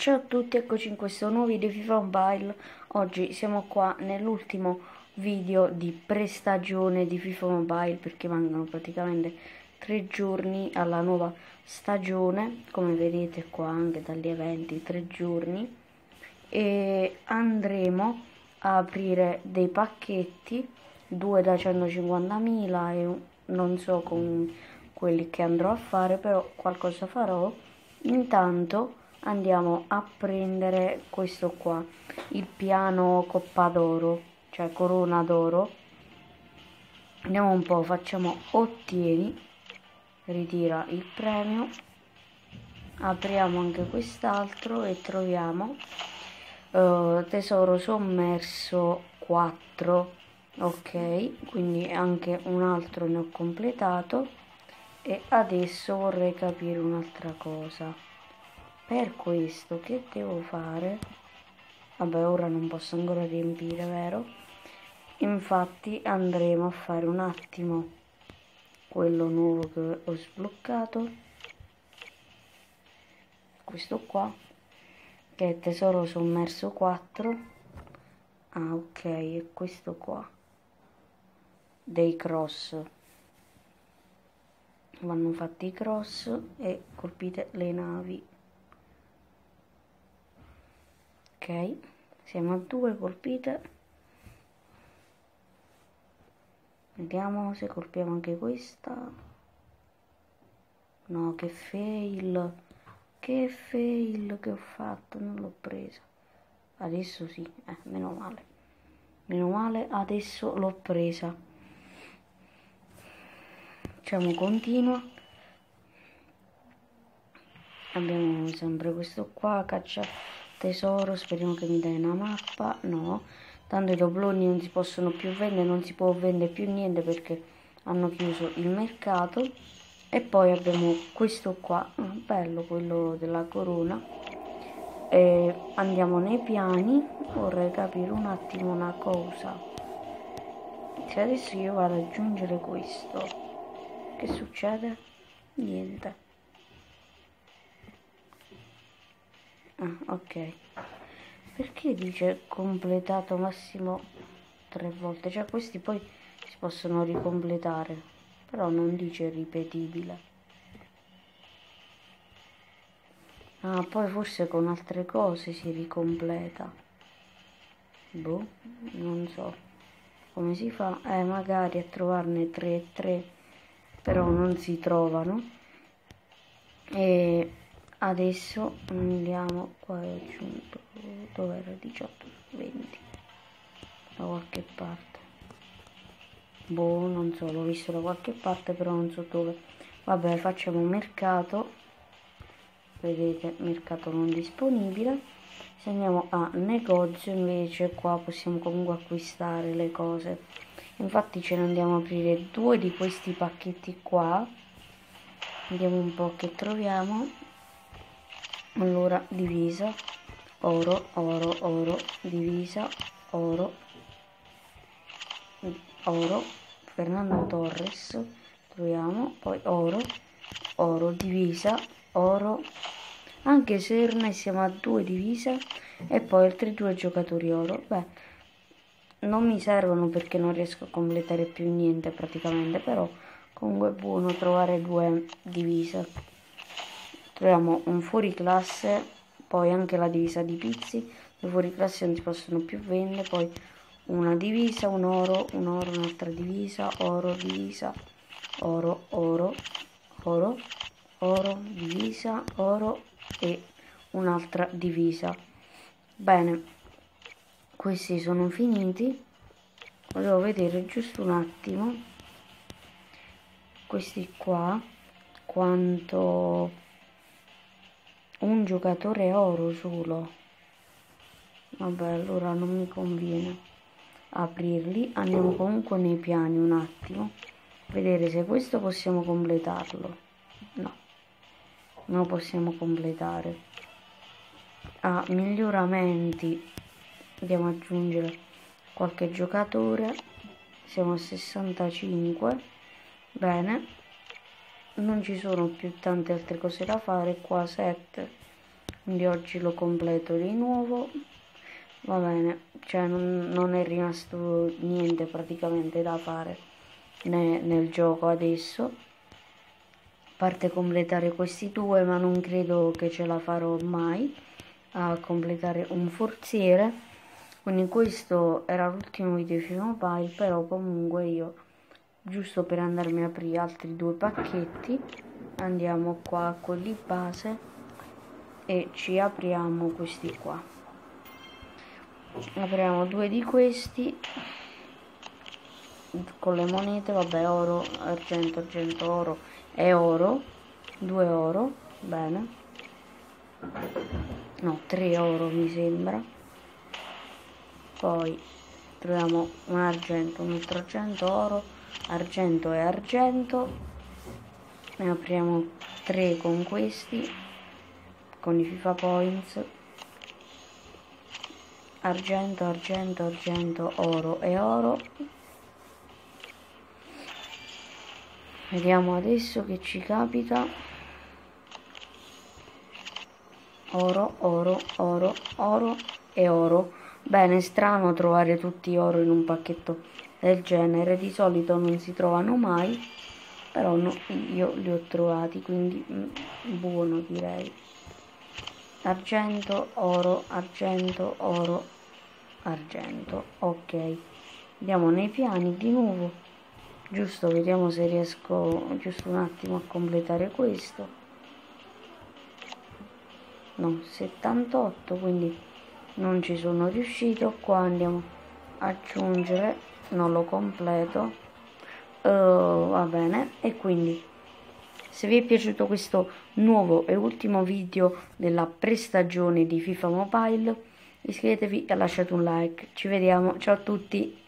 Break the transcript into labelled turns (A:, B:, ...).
A: ciao a tutti, eccoci in questo nuovo video FIFA Mobile. Oggi siamo qua nell'ultimo video di prestagione di FIFA Mobile perché mancano praticamente tre giorni alla nuova stagione, come vedete qua anche dagli eventi, tre giorni. E andremo a aprire dei pacchetti, due da 150.000 e non so con quelli che andrò a fare, però qualcosa farò. Intanto andiamo a prendere questo qua il piano coppa d'oro cioè corona d'oro. Andiamo un po' facciamo ottieni ritira il premio apriamo anche quest'altro e troviamo uh, tesoro sommerso 4 ok? Quindi anche un altro ne ho completato e adesso vorrei capire un'altra cosa per questo che devo fare? Vabbè ora non posso ancora riempire vero? Infatti andremo a fare un attimo quello nuovo che ho sbloccato. Questo qua che è tesoro sommerso 4 ah ok è questo qua. Dei cross. Vanno fatti i cross e colpite le navi siamo a due colpite. Vediamo se colpiamo anche questa. No che fail. Che fail che ho fatto non l'ho presa. Adesso sì eh, meno male. Meno male adesso l'ho presa. Facciamo continua. Abbiamo sempre questo qua caccia tesoro speriamo che mi dai una mappa no. Tanto i dobloni non si possono più vendere non si può vendere più niente perché hanno chiuso il mercato. E poi abbiamo questo qua ah, bello quello della corona. E andiamo nei piani vorrei capire un attimo una cosa. Se adesso io vado ad aggiungere questo che succede? niente ah, ok. Perché dice completato massimo tre volte? Cioè questi poi si possono ricompletare però non dice ripetibile. Ah poi forse con altre cose si ricompleta. Boh non so. Come si fa? Eh magari a trovarne 3 e 3 però non si trovano. E adesso andiamo qua è aggiunto dove era 18 20 da qualche parte. Boh non so l'ho visto da qualche parte però non so dove. Vabbè facciamo mercato. Vedete mercato non disponibile. Se andiamo a negozio invece qua possiamo comunque acquistare le cose. Infatti ce ne andiamo a aprire due di questi pacchetti qua. Vediamo un po' che troviamo allora divisa oro oro oro divisa oro oro Fernando Torres troviamo poi oro oro divisa oro anche se ormai siamo a due divisa e poi altri due giocatori oro. Beh non mi servono perché non riesco a completare più niente praticamente però comunque è buono trovare due divisa troviamo un fuori classe poi anche la divisa di pizzi. Le fuori classe non si possono più vendere poi una divisa un oro un oro un'altra divisa oro divisa oro oro oro oro divisa oro e un'altra divisa. Bene questi sono finiti. Volevo vedere giusto un attimo questi qua quanto un giocatore oro solo. Vabbè allora non mi conviene aprirli. Andiamo comunque nei piani un attimo vedere se questo possiamo completarlo. No non lo possiamo completare. A ah, miglioramenti andiamo ad aggiungere qualche giocatore. Siamo a 65 bene non ci sono più tante altre cose da fare qua 7 quindi oggi lo completo di nuovo. Va bene cioè non, non è rimasto niente praticamente da fare né, nel gioco adesso. A parte completare questi due ma non credo che ce la farò mai a completare un forziere. Quindi questo era l'ultimo video Film Mobile però comunque io giusto per andarmi a aprire altri due pacchetti. Andiamo qua a quelli base e ci apriamo questi qua. Apriamo due di questi con le monete vabbè oro argento argento oro e oro due oro bene. No tre oro mi sembra. Poi troviamo un argento un altro argento oro argento e argento. Ne apriamo tre con questi con i FIFA Points argento, argento, argento, oro e oro. Vediamo adesso che ci capita. Oro, oro, oro, oro e oro. Bene, strano trovare tutti oro in un pacchetto del genere. Di solito non si trovano mai però no, io li ho trovati quindi mm, buono direi. Argento oro argento oro argento. Ok andiamo nei piani di nuovo. Giusto vediamo se riesco giusto un attimo a completare questo. No 78 quindi non ci sono riuscito. Qua andiamo a aggiungere non lo completo. Uh, va bene. E quindi se vi è piaciuto questo nuovo e ultimo video della prestagione di FIFA Mobile, iscrivetevi e lasciate un like. Ci vediamo, ciao a tutti.